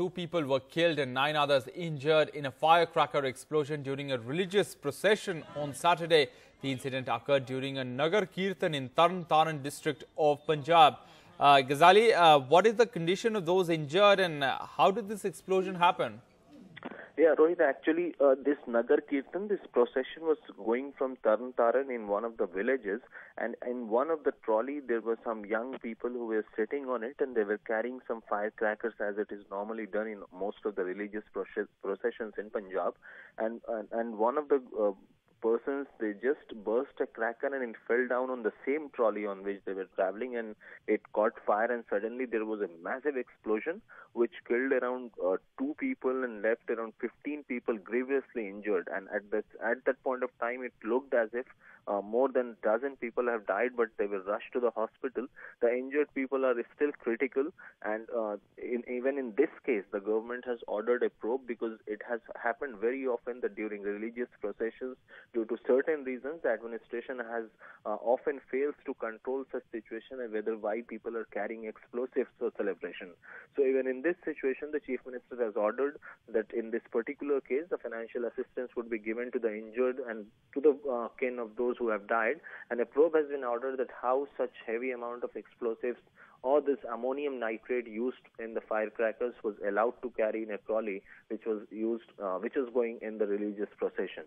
two people were killed and nine others injured in a firecracker explosion during a religious procession on Saturday. The incident occurred during a Nagar Kirtan in Tarn Taran district of Punjab. Uh, Ghazali, uh, what is the condition of those injured and uh, how did this explosion happen? Yeah, Rohit, actually, uh, this Nagar Kirtan, this procession was going from Tarn Taran in one of the villages, and in one of the trolley, there were some young people who were sitting on it, and they were carrying some firecrackers as it is normally done in most of the religious processions in Punjab. And, and, and one of the uh, persons they just burst a cracker and it fell down on the same trolley on which they were traveling and it caught fire and suddenly there was a massive explosion which killed around uh, two people and left around 15 people grievously injured. And at that at that point of time it looked as if uh, more than a dozen people have died but they were rushed to the hospital the injured people are still critical and uh, in, even in this case the government has ordered a probe because it has happened very often that during religious processions due to certain reasons, the administration has uh, often fails to control such situation and whether why people are carrying explosives for celebration. So even in this situation, the chief minister has ordered that in this particular case, the financial assistance would be given to the injured and to the uh, kin of those who have died. And a probe has been ordered that how such heavy amount of explosives or this ammonium nitrate used in the firecrackers was allowed to carry in a trolley, which was used, uh, which was going in the religious procession.